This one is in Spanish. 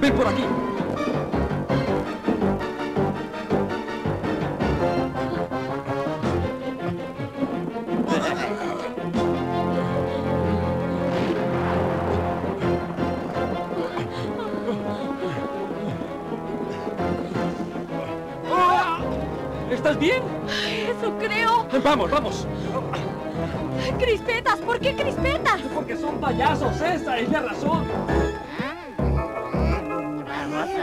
Ven por aquí. ¿Estás bien? Eso creo. Vamos, vamos. Crispetas, ¿por qué crispetas? Porque son payasos, esa es la razón.